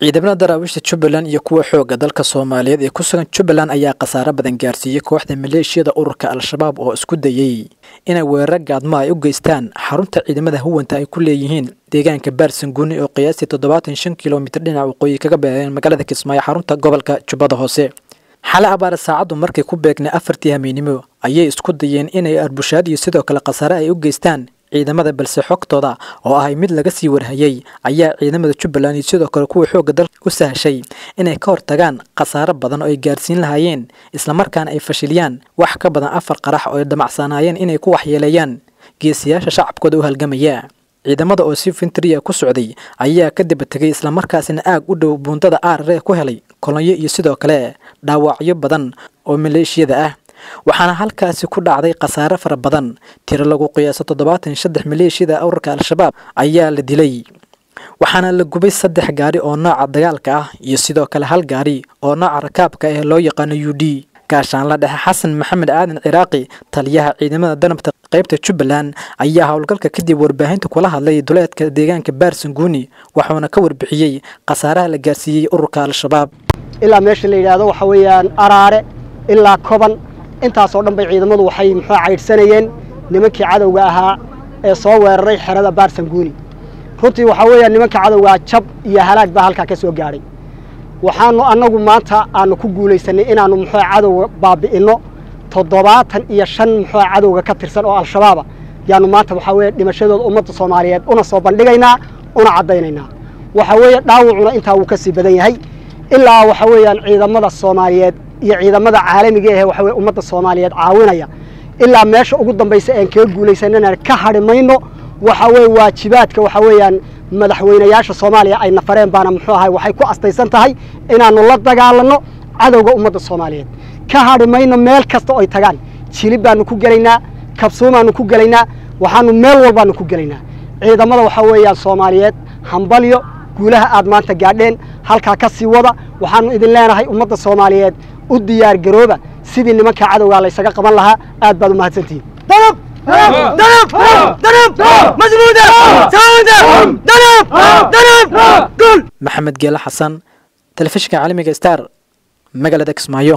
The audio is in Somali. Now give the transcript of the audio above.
ciidamada daraawiishta jubbaland iyo kuwa xoogga dalka soomaaliyeed ee ku sugan jubbaland ayaa khasaaro badan gaarsiiyey kooxda maleeshiyada ururka al-shabaab oo isku dayey inay weerar gaadmo ay u geystaan. Xarunta ciidamada huwanta ay ku leeyihiin deegaanka baarsanguuni oo qiyaastii toddobaatan shan kilomitir dhinaca waqooyi kaga beereen magaalada kismaayo xarunta gobolka jubbada hoose. Xale abaare saacaddu markay ku beegnay afartii hameynimo ayay isku dayeen inay arbushaad iyo sidoo kale khasaare ay u geystaan ciidamada balse xogtooda oo ahay mid laga sii warhayey ayaa ciidamada jubbaland iyo sidoo kale kuwa xoogga dalka u sahashay inay ka hortagaan khasaaro badan oo ay gaarsiin lahaayeen islamarkaana ay fashiliyaan wax ka badan afar qarax oo ay damacsanaayeen inay ku waxyeeleeyaan geesiyaasha shacabkooda u halgamaya. Ciidamada oo si fintriya ku socday ayaa ka daba tegay islamarkaasina aag u dhow buundada aarare ku helay kolonyo iyo sidoo kale dhaawacyo badan oo maleeshiyada ah waxaana halkaasi ku dhacday khasaare fara badan. Tiro lagu qiyaaso toddobaatan saddex maleeshiyada ururka al-shabaab ayaa la dilay. Waxaana la gubay saddex gaari oo nooca dagaalka ah iyo sidoo kale hal gaari oo nooca rakaabka ah loo yaqaano u d. Gaashaanla dhexe xasan maxamed aadan ciraaqi taliyaha ciidamada danabta qaybta jubbaland ayaa howlgalka kadib warbaahinta kula hadlay duleedka deegaanka baarsanguuni wuxuuna ka warbixiyey khasaaraha la gaarsiiyey ururka al-shabaab. Ilaa meesha la yidhaahdo waxa weeyaan araare ilaa koban intaasoo dhan bay ciidamadu waxay muxuu caydhsanayeen nimankii cadowga ahaa ee soo weeraray xerada baarsanguuni runtii waxaa weeyaan nimanka cadowgaa jab iyo halaag baa halkaa ka soo gaadhay waxaanu annagu maanta aanu ku guulaysanay inaannu muxuu cadowga baabi'inno toddobaatan iyo shan muxuu cadowga ka tirsan oo al-shabaaba yaanu maanta waxaa weeye dhimashadooda ummadda soomaaliyeed una soo bandhigaynaa una caddaynaynaa. Waxaa weeye dhaawacuna intaa wuu ka sii badan yahay. Ilaa waxa weeyaan ciidamada soomaaliyeed iyo ciidamada caalamiga ahe waxa weye ummadda soomaaliyeed caawinaya. Ilaa meesha ugu dambaysa aan kaga guulaysanana ka hadhi mayno waxa weeye waajibaadka waxa weeyaan madaxweynayaasha soomaaliya ay nafareen baana muxuu ahay waxay ku astaysan tahay inaannu la dagaalanno cadowga ummadda soomaaliyeed. Ka hadhi mayno meel kasta oo ay tagaan. Jilib baanu ku gelaynaa kabsuumaanu ku gelaynaa waxaanu meel walbaanu ku gelaynaa. Ciidamada waxaa weeyaan soomaaliyeed hambalyo guulaha aad maanta gaadheen halkaa ka sii wada waxaanu idin leenahay ummadda soomaaliyeed u diyaar garooba sidii nimanka cadowgaa laysaga qaban lahaa aad baad u mahadsantihiin. Maxamed geele xasan telefishinka caalamiga star magaalada kismaayo